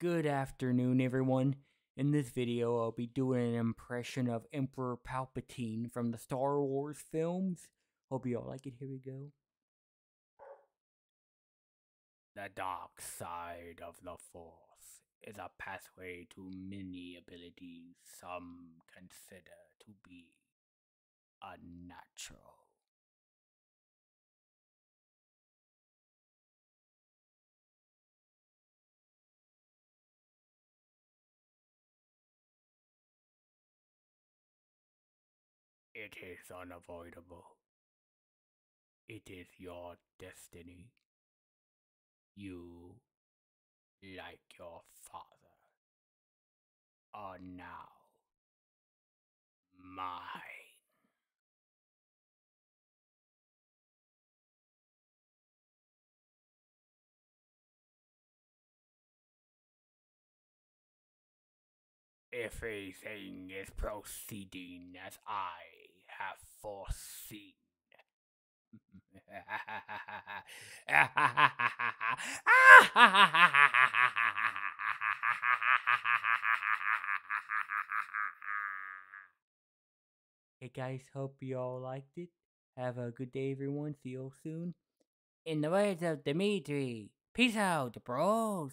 Good afternoon, everyone. In this video, I'll be doing an impression of Emperor Palpatine from the Star Wars films. Hope you all like it. Here we go. The dark side of the Force is a pathway to many abilities some consider to be unnatural. It is unavoidable. It is your destiny. You, like your father, are now mine. If anything is proceeding as I have foreseen. Hey guys, hope you all liked it. Have a good day, everyone. See you all soon. In the words of Dimitri, peace out, bros.